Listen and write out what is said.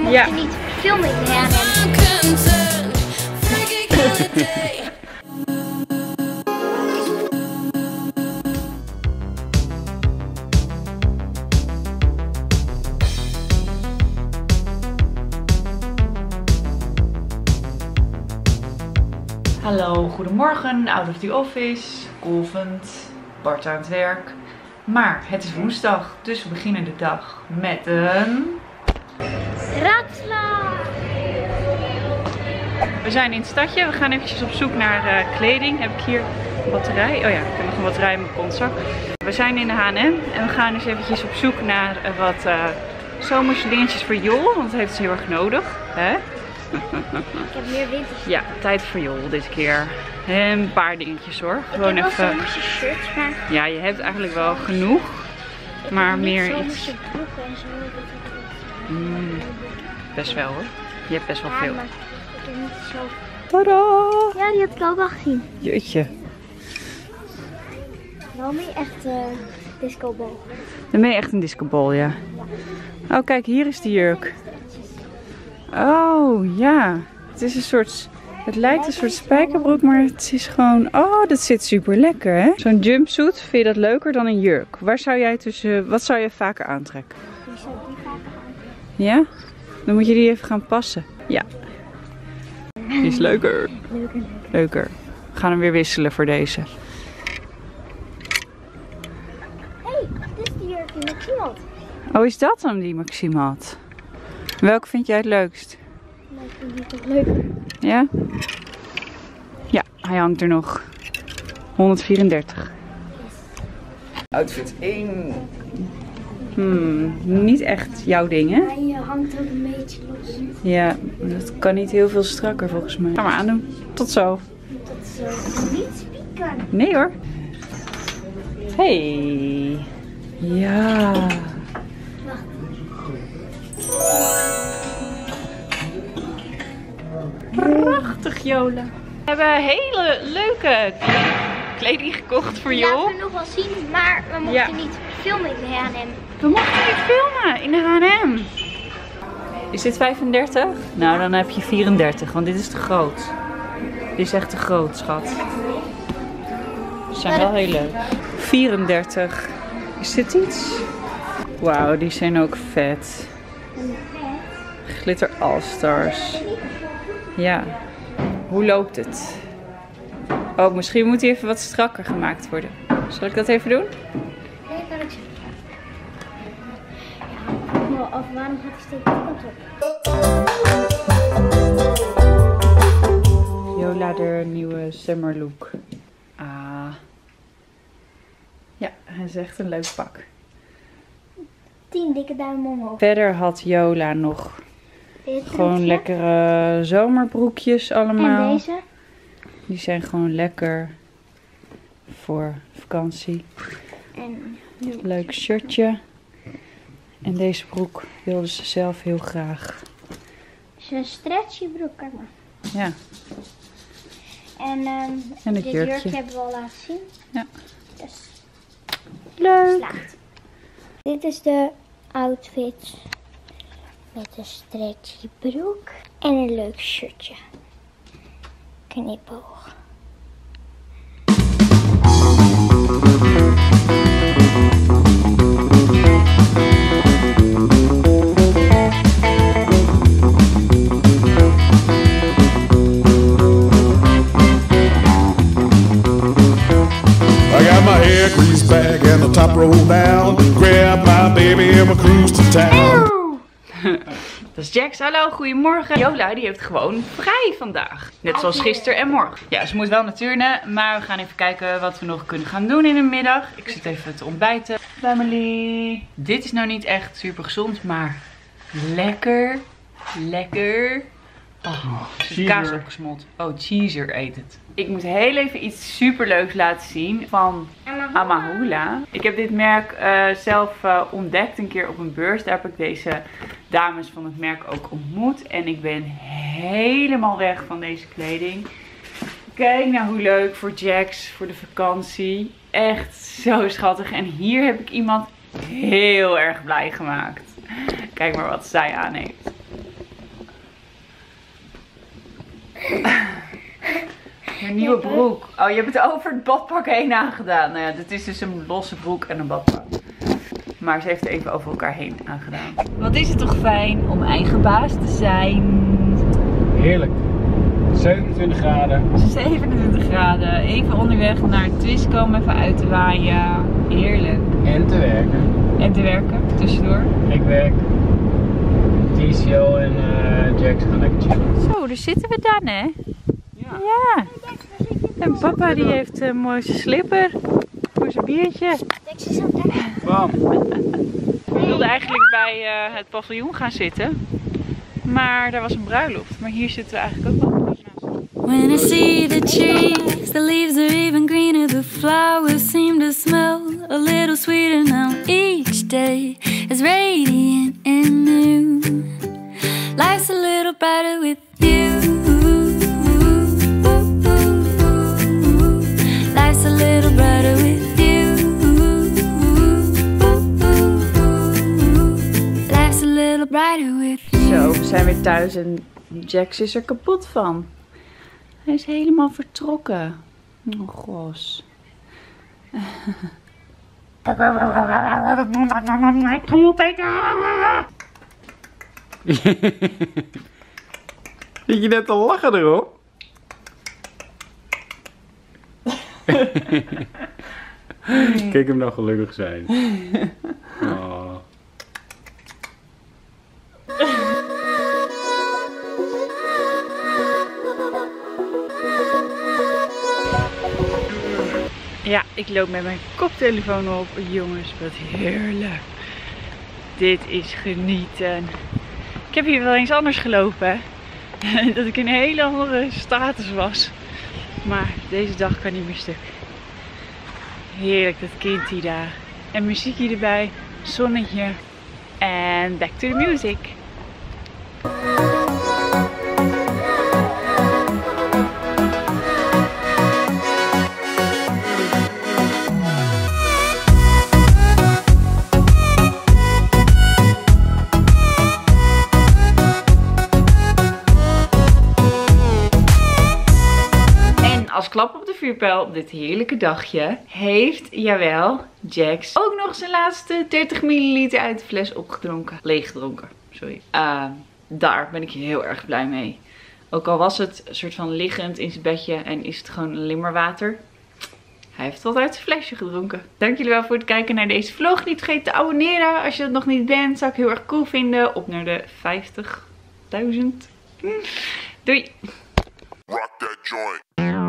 we mochten Ja. niet filmen in de. Hallo, goedemorgen, out of the office, golvend, Bart aan het werk. Maar het is woensdag, dus we beginnen de dag met een... We zijn in het stadje, we gaan eventjes op zoek naar eh, kleding. Heb ik hier een batterij? Oh ja, ik heb nog een batterij in mijn kontzak. We zijn in de H&M en we gaan dus eventjes op zoek naar eh, wat eh zomerse dingetjes voor Jol, want dat heeft ze heel erg nodig. Hè? Ik heb meer winters. Ja, tijd voor Jol dit keer. En een paar dingetjes hoor. Ik Gewoon heb wel even... zomerse shirts, maar Ja, je hebt eigenlijk wel genoeg. ik Maar heb meer zomerse iets. broeken en zo. Ik- Mm, best wel hoor. Je hebt best wel veel. Ik zo... Tada! Ja, die heb ik ook al gezien. Jeetje. Wel meer echt eh discobal. Dan ben je echt een discobol, ja. Oh, kijk, hier is de jurk. Oh, ja. Het is een soort... Het lijkt een soort spijkerbroek, maar het is gewoon... Oh, dat zit super lekker, hè? Zo'n jumpsuit, vind je dat leuker dan een jurk? Waar zou jij tussen... Wat zou je vaker aantrekken? Die zou die vaker aan. Ja? Dan moet je die even gaan passen. Ja. Die is leuker. Leuker. We gaan hem weer wisselen voor deze. Hé, hey, dit is die jurk die Maxime had. Oh, is dat dan die Maxime had? Welke vind jij het leukst? Ik vind die toch leuker. Ja? Ja, hij hangt er nog. 134. Outfit 1. Hmm, niet echt jouw ding, hè? En je hangt ook een beetje los. Ja, dat kan niet heel veel strakker volgens mij. Ga maar aandoen. Tot zo. Dat zo niet spieken. Nee hoor. Hey. Ja. Wacht. Prachtig Jola. We hebben hele leuke kleding gekocht voor jou. we nog wel zien, maar we mochten Ja. niet filmen in de H&M. We mochten niet filmen in de H&M. Is dit 35? Nou, dan heb je 34, want dit is te groot. Dit is echt te groot, schat. Ze zijn wel heel leuk. 34. Is dit iets? Wauw, die zijn ook vet. Glitter All-Stars. Ja. Hoe loopt het? Oh, misschien moet die even wat strakker gemaakt worden. Zal ik dat even doen? Af waarom gaat hij steeds die kant op? Jola de nieuwe summer look. Ah. Ja, hij is echt een leuk pak. 10 dikke duim omhoog. Verder had Jola nog gewoon lekkere zomerbroekjes allemaal. En deze. Die zijn gewoon lekker voor vakantie. En Leuk shirtje. En deze broek wilde ze zelf heel graag. het is een stretchy broek, kijk maar. Ja, En, ehm En het dit jurkje. jurkje hebben we al laten zien. Ja. Dus leuk. Dit is de outfit met een stretchy broek en een leuk shirtje. Knipoog. Top down. Grab my baby and we cruise to town. Dat is Jax. Hallo, goedemorgen. Jola die heeft gewoon vrij vandaag. Net zoals gisteren en morgen. Ja, ze moet wel natuurlijk, maar we gaan even kijken wat we nog kunnen gaan doen in de middag. Ik zit even te ontbijten. Family. Dit is nou niet echt super gezond, maar lekker. Lekker. Oh, er is kaas opgesmolten. Oh, cheeser eet het. Ik moet heel even iets super leuks laten zien van Amahula. Ik heb dit merk eh, zelf eh, ontdekt een keer op een beurs. Daar heb ik deze dames van het merk ook ontmoet. En ik ben helemaal weg van deze kleding. Kijk nou hoe leuk voor Jax, voor de vakantie. Echt zo schattig. En hier heb ik iemand heel erg blij gemaakt. Kijk maar wat zij aan heeft. Een nieuwe broek. Oh, je hebt het over het badpak heen aangedaan. Nou ja, dit is dus een losse broek en een badpak. Maar ze heeft er even over elkaar heen aangedaan. Wat is het toch fijn om eigen baas te zijn. Heerlijk. 27 graden. 27 graden. Even onderweg naar Twist komen, even uit te waaien. Heerlijk. En te werken. En te werken, tussendoor. Ik werk. TCO en eh Jax gaan lekker chillen. Zo, daar zitten we dan hè. Ja. Ja. En papa die heeft een mooie slipper voor zijn biertje. Bam. We wilden eigenlijk bij eh, het paviljoen gaan zitten. Maar daar was een bruiloft. Maar hier zitten we eigenlijk ook wel. When I see the trees, the leaves are even greener, the flowers seem to smell a little sweeter now. Each day is radiant and new. Life's a little brighter with thuis en Jax is er kapot van. Hij is helemaal vertrokken. Oh, gos. Zit je net te lachen erop? Kijk hem nou gelukkig zijn. Oh. Ik loop met mijn koptelefoon op. Jongens, wat heerlijk. Dit is genieten. Ik heb hier wel eens anders gelopen. Dat ik in een hele andere status was. Maar deze dag kan niet meer stuk. Heerlijk, dat kindje daar. En muziekje erbij. Zonnetje. En back to the music. Klap op de vuurpijl op dit heerlijke dagje heeft, jawel, Jax ook nog zijn laatste 30 milliliter uit de fles opgedronken. Leeggedronken, sorry. Uh, daar ben ik heel erg blij mee. Ook al was het een soort van liggend in zijn bedje en is het gewoon alleen maar water. Hij heeft wat uit zijn flesje gedronken. Dank jullie wel voor het kijken naar deze vlog. Niet vergeten te abonneren als je dat nog niet bent. Zou ik heel erg cool vinden. Op naar de 50.000. Doei! Rock that joint.